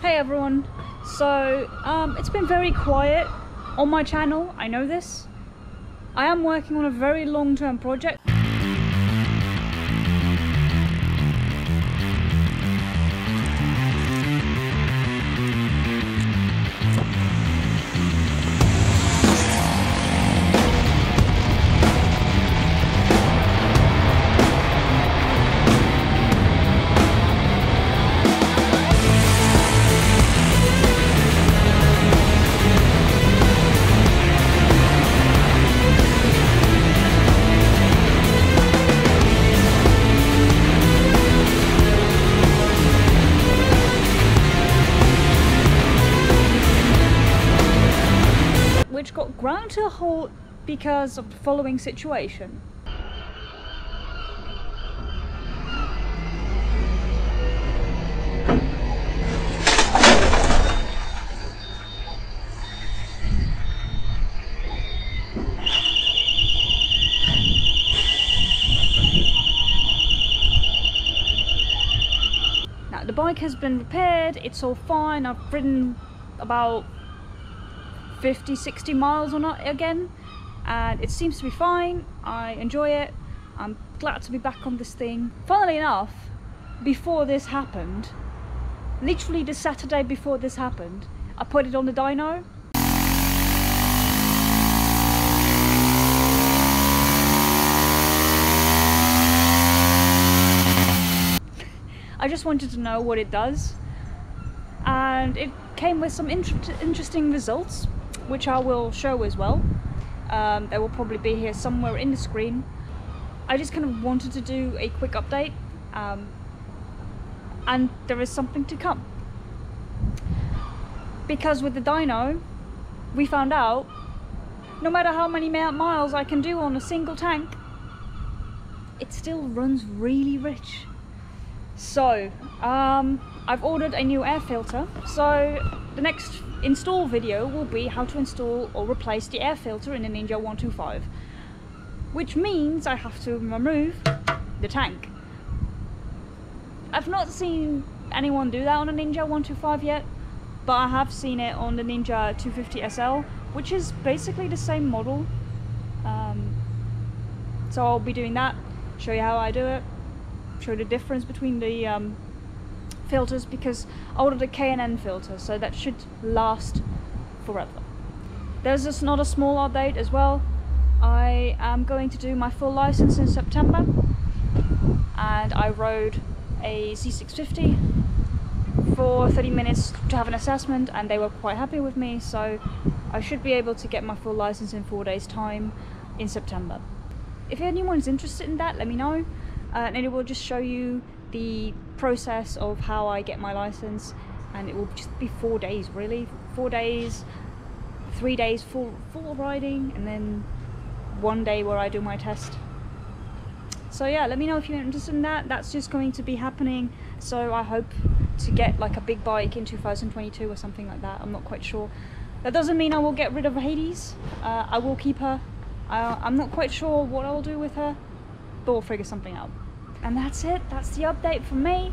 Hey everyone. So, um, it's been very quiet on my channel, I know this. I am working on a very long-term project. Which got ground to a halt because of the following situation. Now the bike has been repaired, it's all fine, I've ridden about 50 60 miles or not again and it seems to be fine. I enjoy it. I'm glad to be back on this thing. Funnily enough before this happened literally the saturday before this happened i put it on the dyno. I just wanted to know what it does. And it came with some inter interesting results which I will show as well. Um, they will probably be here somewhere in the screen. I just kind of wanted to do a quick update um, and there is something to come. Because with the dyno, we found out no matter how many miles I can do on a single tank, it still runs really rich. So, um, I've ordered a new air filter. So, the next install video will be how to install or replace the air filter in the Ninja 125 which means I have to remove the tank. I've not seen anyone do that on a Ninja 125 yet but I have seen it on the Ninja 250 SL which is basically the same model um, so I'll be doing that, show you how I do it, show the difference between the um, filters because I ordered a K&N filter so that should last forever. There's just not a small update as well. I am going to do my full license in September and I rode a Z650 for 30 minutes to have an assessment and they were quite happy with me so I should be able to get my full license in four days time in September. If anyone's interested in that let me know uh, and it will just show you the process of how I get my license and it will just be four days really. Four days three days full full riding and then one day where I do my test. So yeah let me know if you're interested in that. That's just going to be happening. So I hope to get like a big bike in 2022 or something like that. I'm not quite sure. That doesn't mean I will get rid of Hades. Uh, I will keep her. Uh, I'm not quite sure what I'll do with her but we'll figure something out. And that's it. That's the update from me